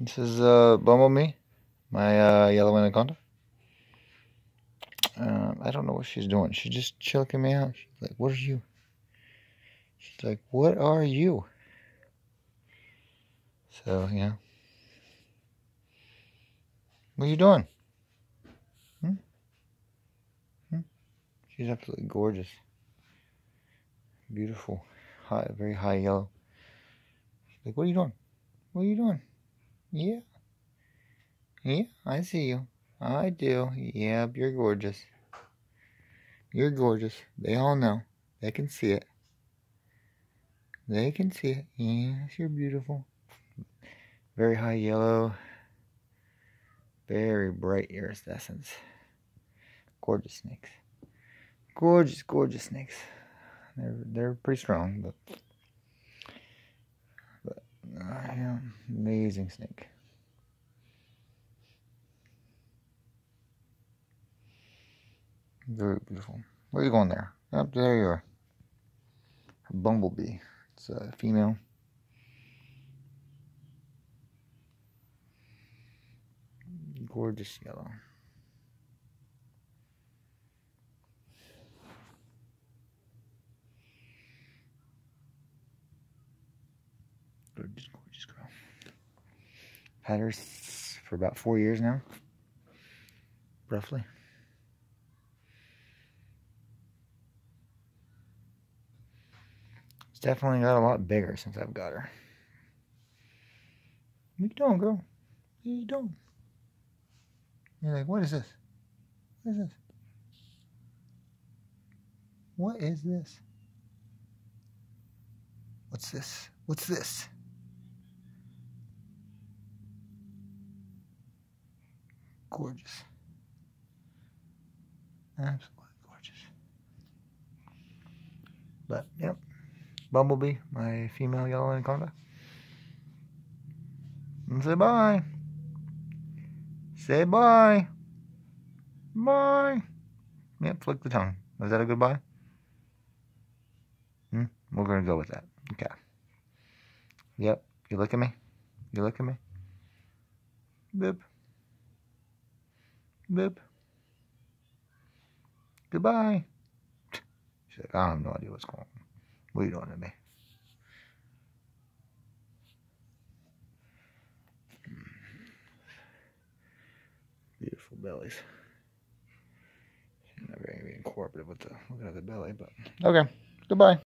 This is uh, Bumblebee, my uh, yellow anaconda. Um, I don't know what she's doing. She's just choking me out. She's like, what are you? She's like, what are you? So, yeah. What are you doing? Hmm? Hmm? She's absolutely gorgeous. Beautiful. High, very high yellow. She's like, what are you doing? What are you doing? Yeah. Yeah, I see you. I do. Yep, you're gorgeous. You're gorgeous. They all know. They can see it. They can see it. Yes, you're beautiful. Very high yellow. Very bright iridescence. Gorgeous snakes. Gorgeous, gorgeous snakes. They're they're pretty strong, but but uh, yeah, amazing snake. Very beautiful. Where are you going there? Up there you are. A bumblebee. It's a female. Gorgeous yellow. Gorgeous, gorgeous girl. Had her for about four years now, roughly. It's definitely got a lot bigger since I've got her. You doing, girl? You doing? You're like, what is this? What is this? What is this? What's this? What's this? Gorgeous. Absolutely gorgeous. But, yep. Bumblebee, my female yellow anaconda. And say bye. Say bye. Bye. Yep, flick the tongue. Is that a goodbye? Hmm? We're going to go with that. Okay. Yep. You look at me? You look at me? Boop. Boop. Goodbye. She's like, I have no idea what's going on. What are you doing to me? Beautiful bellies. Not very, very cooperative with the looking at the belly, but okay. Goodbye.